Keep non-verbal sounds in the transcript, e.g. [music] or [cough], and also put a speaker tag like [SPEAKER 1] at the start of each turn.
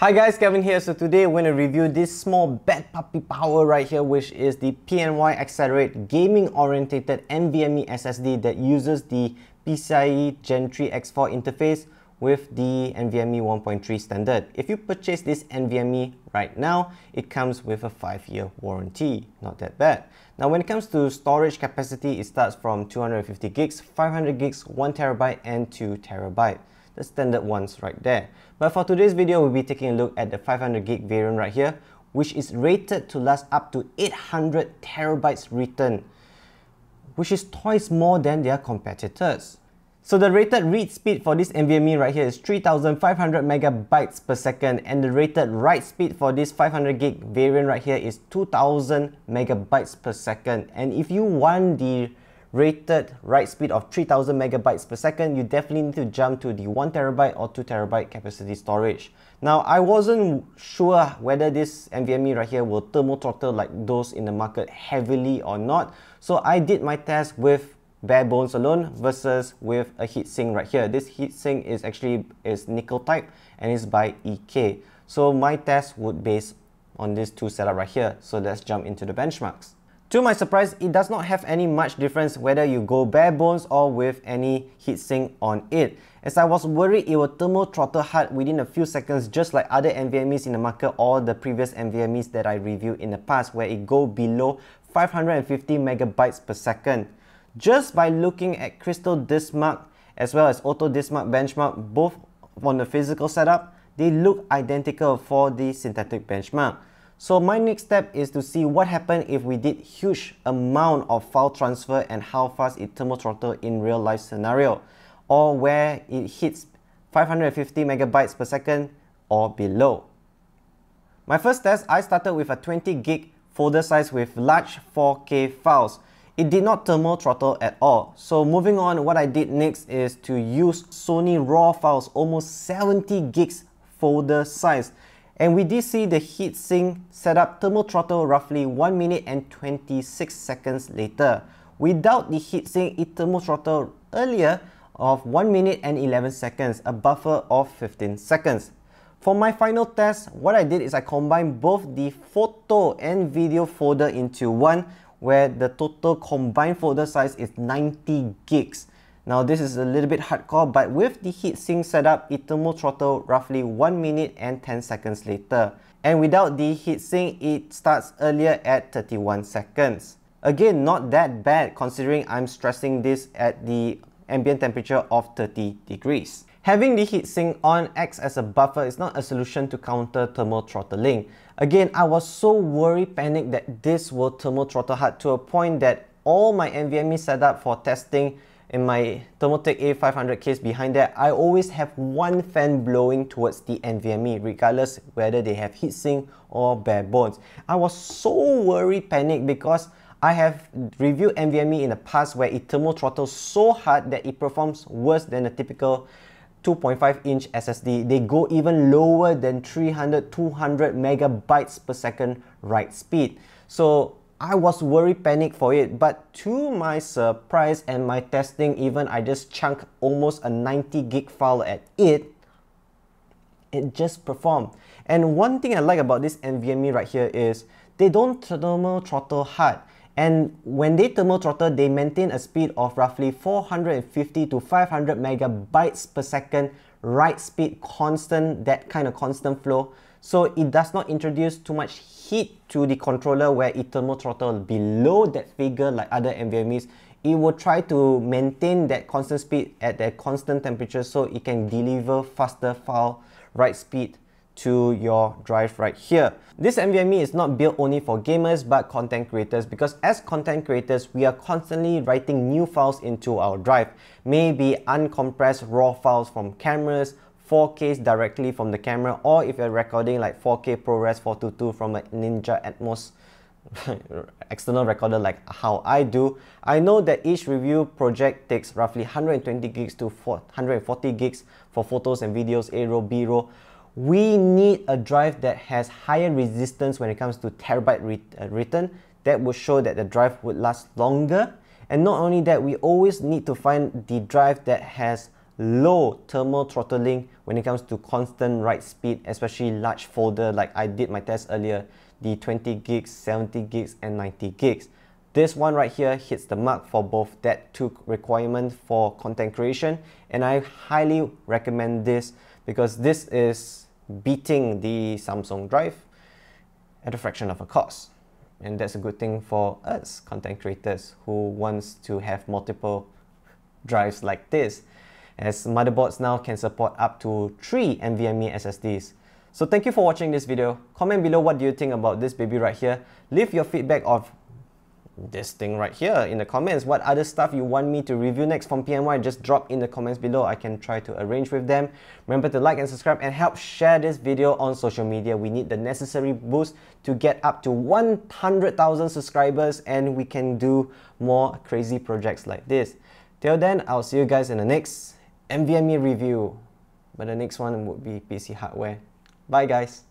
[SPEAKER 1] Hi guys, Calvin here. So today we're going to review this small bad puppy power right here which is the PNY Accelerate gaming orientated NVMe SSD that uses the PCIe Gen 3 X4 interface with the NVMe 1.3 standard. If you purchase this NVMe right now, it comes with a 5-year warranty. Not that bad. Now when it comes to storage capacity, it starts from 250 gigs, 500 gigs, 1 terabyte and 2 terabyte. The standard ones right there. But for today's video, we'll be taking a look at the 500 gig variant right here, which is rated to last up to 800 terabytes written, which is twice more than their competitors. So the rated read speed for this NVMe right here is 3500 megabytes per second and the rated write speed for this 500 gig variant right here is 2000 megabytes per second. And if you want the rated write speed of 3000 megabytes per second, you definitely need to jump to the 1 terabyte or 2 terabyte capacity storage. Now, I wasn't sure whether this NVMe right here will thermal throttle like those in the market heavily or not. So I did my test with bare bones alone versus with a heatsink right here. This heatsink is actually is nickel type and is by EK. So my test would base on these two setup right here. So let's jump into the benchmarks. To my surprise, it does not have any much difference whether you go bare bones or with any heatsink on it. As I was worried it will thermal throttle hard within a few seconds just like other NVMe's in the market or the previous NVMe's that I reviewed in the past where it go below 550 megabytes per second. Just by looking at Crystal Mark as well as Auto Mark benchmark, both on the physical setup, they look identical for the synthetic benchmark. So my next step is to see what happened if we did huge amount of file transfer and how fast it thermal throttle in real life scenario or where it hits 550 megabytes per second or below. My first test, I started with a 20 gig folder size with large 4K files. It did not thermal throttle at all. So moving on, what I did next is to use Sony RAW files, almost 70 gigs folder size. And we did see the heatsink setup thermal throttle roughly 1 minute and 26 seconds later. Without the heatsink, it thermal throttle earlier of 1 minute and 11 seconds, a buffer of 15 seconds. For my final test, what I did is I combined both the photo and video folder into one where the total combined folder size is 90 gigs. Now this is a little bit hardcore, but with the heatsink setup, it thermal throttle roughly 1 minute and 10 seconds later. And without the heatsink, it starts earlier at 31 seconds. Again, not that bad considering I'm stressing this at the ambient temperature of 30 degrees. Having the heatsink on acts as a buffer is not a solution to counter thermal throttling. Again, I was so worried panicked that this will thermal throttle hard to a point that all my NVMe setup for testing in my Thermaltake A500 case behind that, I always have one fan blowing towards the NVMe regardless whether they have heatsink or bare bones. I was so worried panicked because I have reviewed NVMe in the past where it thermal throttles so hard that it performs worse than a typical 2.5 inch SSD, they go even lower than 300, 200 megabytes per second write speed. So I was worried panic for it, but to my surprise and my testing, even I just chunked almost a 90 gig file at it, it just performed. And one thing I like about this NVMe right here is they don't thermal throttle hard. And when they thermal throttle, they maintain a speed of roughly 450 to 500 megabytes per second write speed constant, that kind of constant flow. So it does not introduce too much heat to the controller where it throttle below that figure like other NVMe's. It will try to maintain that constant speed at that constant temperature so it can deliver faster file write speed to your drive right here. This NVMe is not built only for gamers but content creators because as content creators, we are constantly writing new files into our drive. Maybe uncompressed raw files from cameras, 4Ks directly from the camera or if you're recording like 4K ProRes 422 from a Ninja Atomos [laughs] external recorder like how I do, I know that each review project takes roughly 120 gigs to 140 gigs for photos and videos, A-roll, B-roll we need a drive that has higher resistance when it comes to terabyte re uh, written. That would show that the drive would last longer. And not only that, we always need to find the drive that has low thermal throttling when it comes to constant write speed, especially large folder like I did my test earlier, the 20 gigs, 70 gigs, and 90 gigs. This one right here hits the mark for both that two requirement for content creation and I highly recommend this because this is beating the Samsung Drive at a fraction of a cost. And that's a good thing for us content creators who wants to have multiple drives like this as motherboards now can support up to 3 NVMe SSDs. So thank you for watching this video. Comment below what do you think about this baby right here. Leave your feedback of this thing right here in the comments. What other stuff you want me to review next from PNY, just drop in the comments below. I can try to arrange with them. Remember to like and subscribe and help share this video on social media. We need the necessary boost to get up to 100,000 subscribers and we can do more crazy projects like this. Till then, I'll see you guys in the next NVMe review. But the next one would be PC hardware. Bye guys.